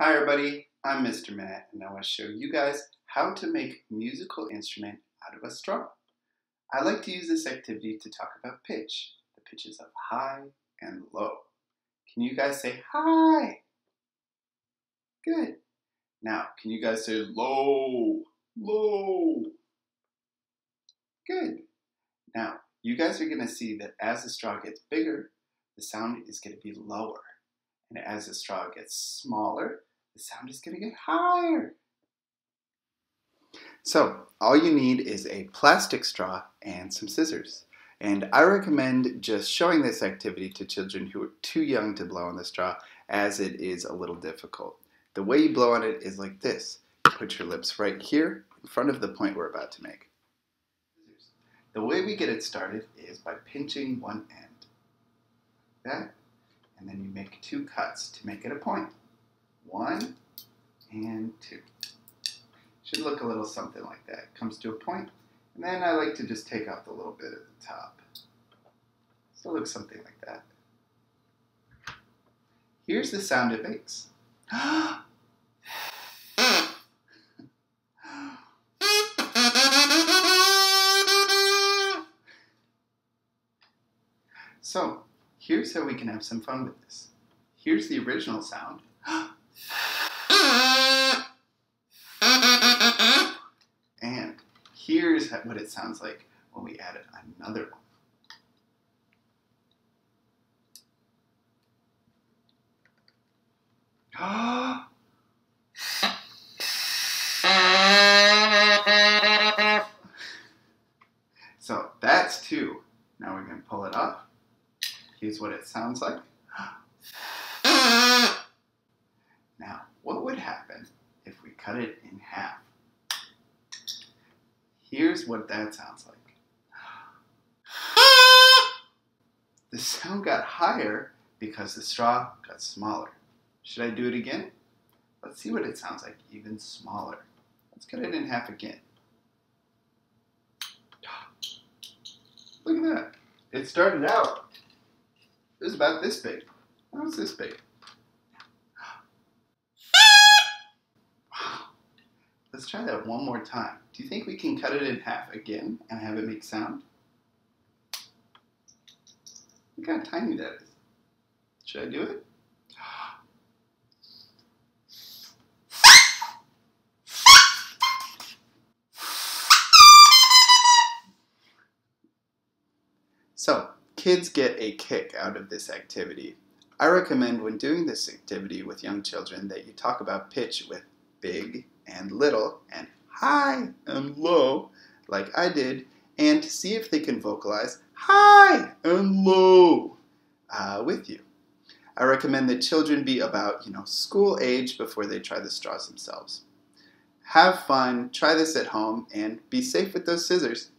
Hi everybody, I'm Mr. Matt and I want to show you guys how to make a musical instrument out of a straw. I like to use this activity to talk about pitch, the pitches of high and low. Can you guys say high? Good. Now, can you guys say low, low? Good. Now, you guys are going to see that as the straw gets bigger, the sound is going to be lower. And as the straw gets smaller, the sound is going to get higher. So, all you need is a plastic straw and some scissors. And I recommend just showing this activity to children who are too young to blow on the straw as it is a little difficult. The way you blow on it is like this. Put your lips right here in front of the point we're about to make. The way we get it started is by pinching one end. That, and then you make two cuts to make it a point. One and two. Should look a little something like that. Comes to a point, and then I like to just take off the little bit at the top. So it looks something like that. Here's the sound it makes. So, here's how we can have some fun with this. Here's the original sound. Here's what it sounds like when we add another one. so that's two. Now we can pull it up. Here's what it sounds like. Now, what would happen if we cut it in half? Here's what that sounds like. The sound got higher because the straw got smaller. Should I do it again? Let's see what it sounds like even smaller. Let's cut it in half again. Look at that. It started out it was about this big. How was this big? Try that one more time. Do you think we can cut it in half again and have it make sound? Look how tiny that is. Should I do it? So, Kids get a kick out of this activity. I recommend when doing this activity with young children that you talk about pitch with big and little and high and low, like I did, and see if they can vocalize high and low uh, with you. I recommend that children be about, you know, school age before they try the straws themselves. Have fun, try this at home, and be safe with those scissors.